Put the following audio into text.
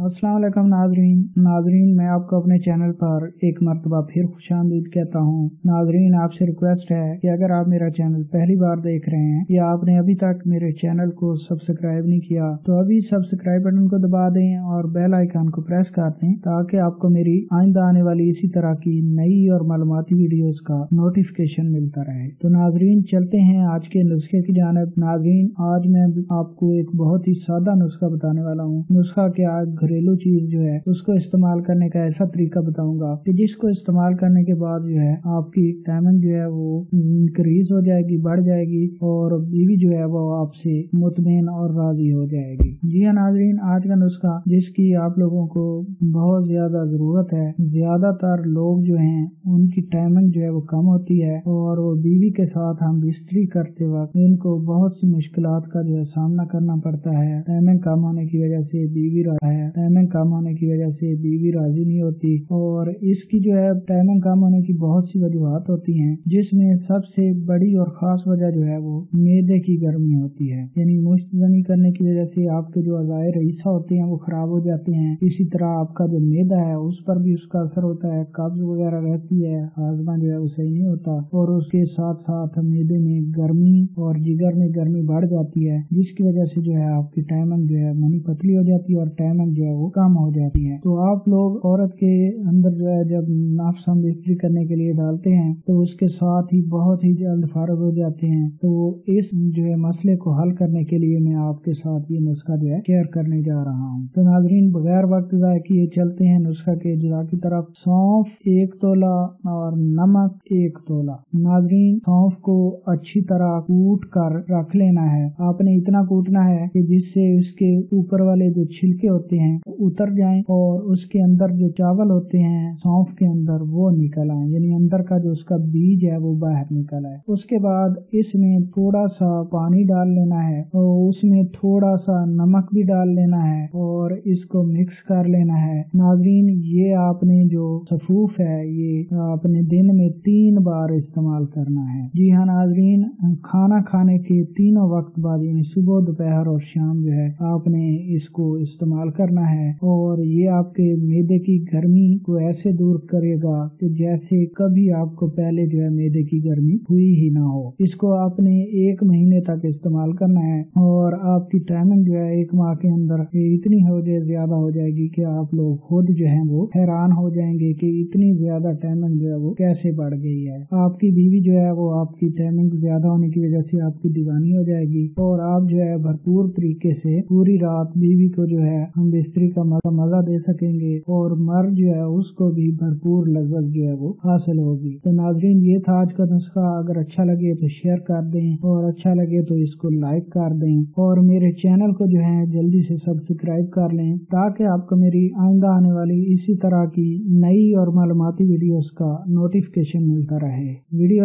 वालेकुम नाजरीन। नाजरीन, मैं आपको अपने चैनल पर एक मरतबा फिर खुश आमदीद कहता हूँ। नाजरीन, आपसे रिक्वेस्ट है कि अगर आप मेरा चैनल पहली बार देख रहे हैं या आपने अभी तक मेरे चैनल को सब्सक्राइब नहीं किया तो अभी सब्सक्राइब बटन को दबा दें और बेल आइकन को प्रेस कर दें ताकि आपको मेरी आइंदा आने वाली इसी तरह की नई और मालूमती वीडियोस का नोटिफिकेशन मिलता रहे। तो नाजरीन, चलते हैं आज के नुस्खे की जानब। नाजरीन, आज मैं आपको एक बहुत ही सादा नुस्खा बताने वाला हूँ। नुस्खा क्या घरेलू चीज़ जो है, उसको इस्तेमाल करने का ऐसा तरीका बताऊँगा कि जिसको इस्तेमाल करने के बाद जो है, आपकी टाइमिंग जो है वो इंक्रीज हो जाएगी, बढ़ जाएगी और बीवी जो है वो आपसे मुतमिन और राज़ी हो जाएगी। जी हाँ नाजरीन, आज का नुस्खा जिसकी आप लोगों को बहुत ज़्यादा ज़रूरत है, ज़्यादातर लोग जो हैं, उनकी टाइमिंग जो है वो कम होती है और वो बीवी के साथ हम बिस्तरी करते वक्त इनको बहुत सी मुश्किल का जो है सामना करना पड़ता है। टाइमिंग कम होने की वजह से बीवी रहा है। टाइमिंग कम होने की वजह से बीवी राज़ी नहीं होती और इसकी जो है टाइमिंग कम होने की बहुत सी वजूहत होती हैं, जिसमें सबसे बड़ी और खास वजह जो है वो मेदे की गर्मी होती है। यानी मुश्तनी करने की वजह से आपके जो अजाय रईसा होते हैं वो खराब हो जाते हैं। इसी तरह आपका जो मैदा है, उस पर भी उसका असर होता है, कब्ज वगैरह रहती है हाजमा जो है वो सही नहीं होता और उसके साथ साथ मैदे में गर्मी और जिगर में गर्मी बढ़ जाती है, जिसकी वजह से जो है आपकी टाइमिंग जो है मनी पतली हो जाती है और टाइमिंग जो है वो कम हो जाती है। तो आप लोग औरत के अंदर जो है, जब नाफ्स हम इस्त्री करने के लिए डालते हैं तो उसके साथ ही बहुत ही जल्द फारग हो जाते हैं। तो इस जो है मसले को हल करने के लिए मैं आपके साथ ये नुस्खा जो है, शेयर करने जा रहा हूँ। तो नाजरीन, बगैर वक्त किए चलते हैं नुस्खा के जुड़ा की तरफ़। सौंफ एक तोला और नमक एक तोला। नाजरीन, सौंफ को अच्छी तरह कूट कर रख लेना है। आपने इतना कूटना है कि जिससे उसके ऊपर वाले जो छिलके होते हैं उतर जाएँ और उसके अंदर जो चावल होते हैं, सौंफ के अंदर वो निकल आए। यानी अंदर का जो उसका बीज है, वो बाहर निकल आए। उसके बाद इसमें थोड़ा सा पानी डाल लेना है और उसमें थोड़ा सा नमक भी डाल लेना है और इसको मिक्स कर लेना है। नाजरीन, ये आपने जो सफूफ है, ये आपने दिन में तीन बार इस्तेमाल करना है। जी हाँ नाजरीन, खाना खाने के तीनों वक्त बाद, यानी सुबह, दोपहर और शाम जो है, आपने इसको इस्तेमाल करना है और ये आपके मैदे की गर्मी को ऐसे दूर करेगा कि जैसे कभी आपको पहले जो है मैदे की गर्मी हुई ही ना हो। इसको आपने एक महीने तक इस्तेमाल करना है और आपकी टाइमिंग जो है एक माह के अंदर इतनी हो जाए, ज़्यादा हो जाएगी कि आप लोग खुद जो है वो हैरान हो जाएँगे कि इतनी ज़्यादा टाइमिंग जो है वो कैसे बढ़ गई है। आपकी बीवी जो है वो आपकी टाइमिंग ज़्यादा होने की वजह से आपकी दीवानी हो जाएगी और आप जो है भरपूर तरीके से पूरी रात बीवी को जो है हम बिस्तरी का मज़ा मज़ा दे सकेंगे और मर्द जो है उसको भी भरपूर लगभग जो है वो हासिल होगी। तो नाजरीन, ये था आज का नुस्खा। अगर अच्छा लगे तो शेयर कर दें और अच्छा लगे तो इसको लाइक कर दें और मेरे चैनल को जो है जल्दी से सब्सक्राइब कर लें ताकि आपको मेरी आइंदा आने वाली इसी तरह की नई और मालूमती वीडियोस का नोटिफिकेशन मिलता रहे। वीडियो